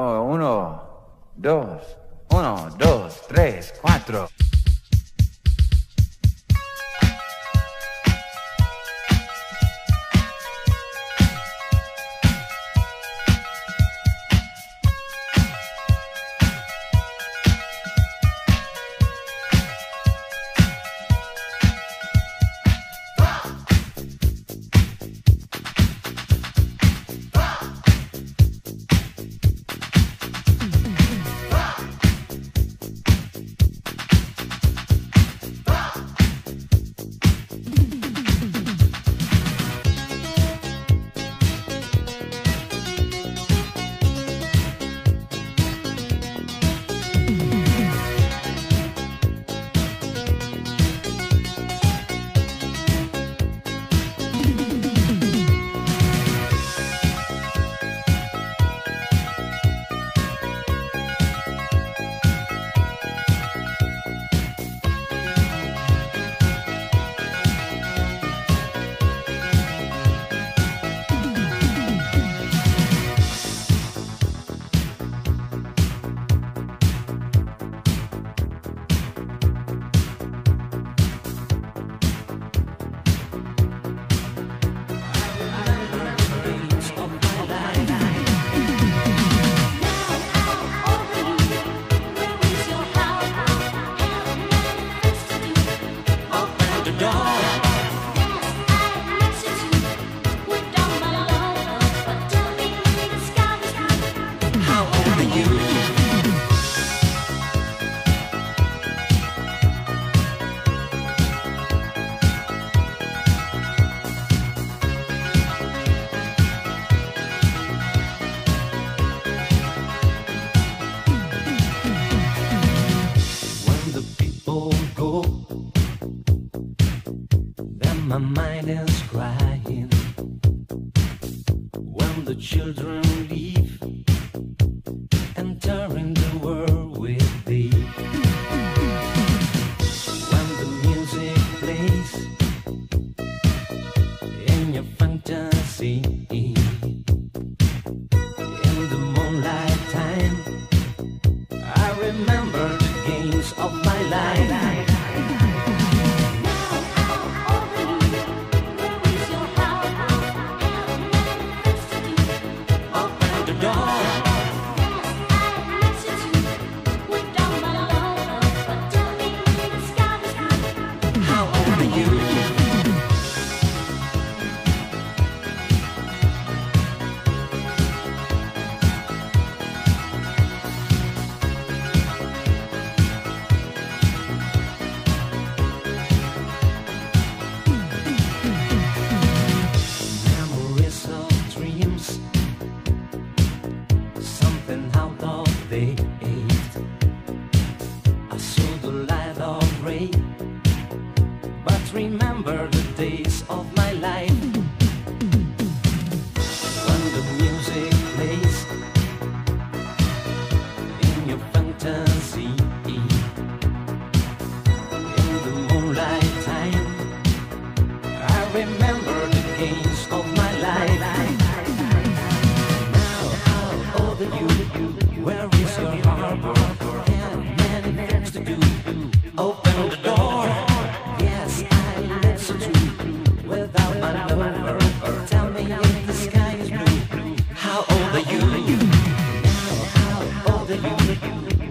Oh, uno, dos, uno, dos, tres, cuatro.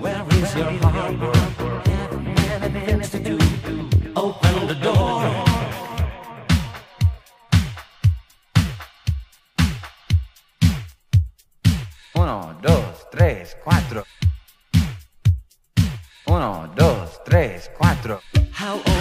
Where is your heart? To do. Open the door. Uno, dos, tres, cuatro. Uno, dos, tres, cuatro. How old?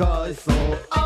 返そう。